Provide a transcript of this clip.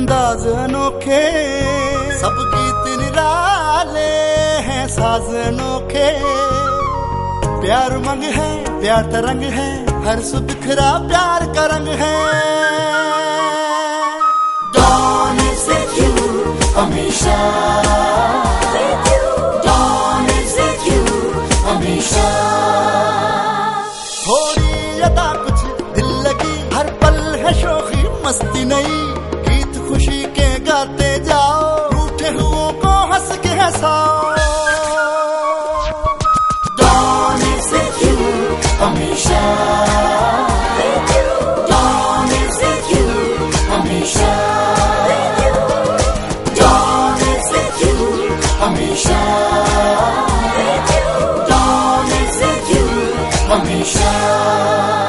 अंदाज अनोखे। सब गीत निराले हैं साज अनोखे। प्यार मंग है प्यार तरंग है हर सुबिखरा प्यार का रंग है। Dawn is with you हमेशा Dawn is with you हमेशा थोड़ी अदा कुछ दिल लगी हर पल है शोखी मस्ती नहीं Hamisha with you, darling with you, Hamisha.